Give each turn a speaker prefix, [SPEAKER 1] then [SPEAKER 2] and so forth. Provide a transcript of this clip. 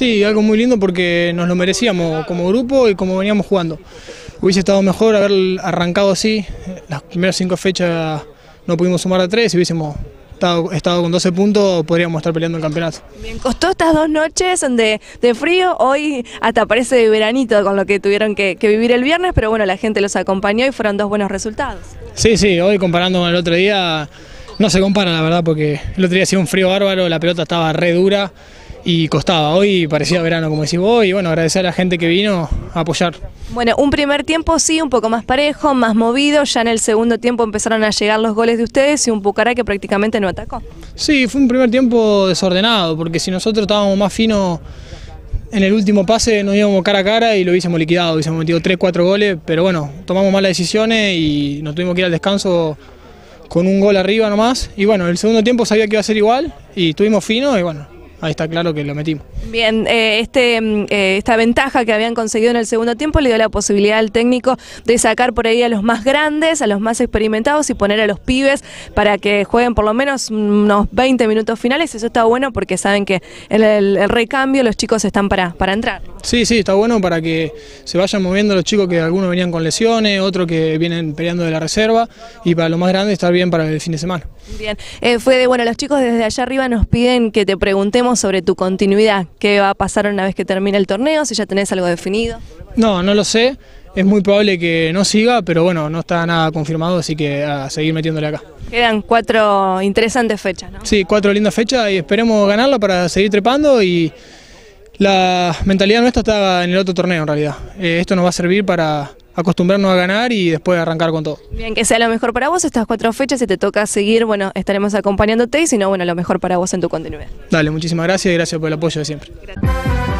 [SPEAKER 1] Sí, algo muy lindo porque nos lo merecíamos como grupo y como veníamos jugando. Hubiese estado mejor haber arrancado así, las primeras cinco fechas no pudimos sumar a tres y hubiésemos estado, con 12 puntos podríamos estar peleando el campeonato.
[SPEAKER 2] Bien, costó estas dos noches de, de frío, hoy hasta parece de veranito con lo que tuvieron que, vivir el viernes, pero bueno, la gente los acompañó y fueron dos buenos resultados.
[SPEAKER 1] Sí, sí, hoy comparando con el otro día no se compara la verdad porque el otro día hacía un frío bárbaro, la pelota estaba re dura y costaba. Hoy parecía verano, como decís vos, y bueno, agradecer a la gente que vino a apoyar.
[SPEAKER 2] Bueno, un primer tiempo sí, un poco más parejo, más movido, ya en el segundo tiempo empezaron a llegar los goles de ustedes y un Pucará que prácticamente no atacó.
[SPEAKER 1] Sí, fue un primer tiempo desordenado, porque si nosotros estábamos más finos en el último pase nos íbamos cara a cara y lo hubiésemos liquidado, hubiésemos metido 3, 4 goles, pero bueno, tomamos malas decisiones y nos tuvimos que ir al descanso con un gol arriba nomás. Y bueno, el segundo tiempo sabía que iba a ser igual y estuvimos finos y bueno, ahí está claro que lo metimos.
[SPEAKER 2] Bien, eh, este, mm, eh, esta ventaja que habían conseguido en el segundo tiempo le dio la posibilidad al técnico de sacar por ahí a los más grandes, a los más experimentados y poner a los pibes para que jueguen por lo menos unos 20 minutos finales. Eso está bueno porque saben que en el, recambio los chicos están para, para entrar.
[SPEAKER 1] Sí, sí, está bueno para que se vayan moviendo los chicos que algunos venían con lesiones, otros que vienen peleando de la reserva y para los más grandes estar bien para el fin de semana.
[SPEAKER 2] Bien, eh, fue de, bueno, los chicos desde allá arriba nos piden que te preguntemos sobre tu continuidad, qué va a pasar una vez que termine el torneo, si ya tenés algo definido.
[SPEAKER 1] No, no lo sé, es muy probable que no siga, pero bueno, no está nada confirmado, así que a seguir metiéndole acá.
[SPEAKER 2] Quedan cuatro interesantes fechas, ¿no?
[SPEAKER 1] Sí, cuatro lindas fechas y esperemos ganarla para seguir trepando y la mentalidad nuestra está en el otro torneo en realidad. Eh, esto nos va a servir para acostumbrarnos a ganar y después arrancar con todo.
[SPEAKER 2] Bien, que sea lo mejor para vos estas cuatro fechas, si te toca seguir, bueno, estaremos acompañándote y si no, bueno, lo mejor para vos en tu continuidad.
[SPEAKER 1] Dale, muchísimas gracias y gracias por el apoyo de siempre. Gracias.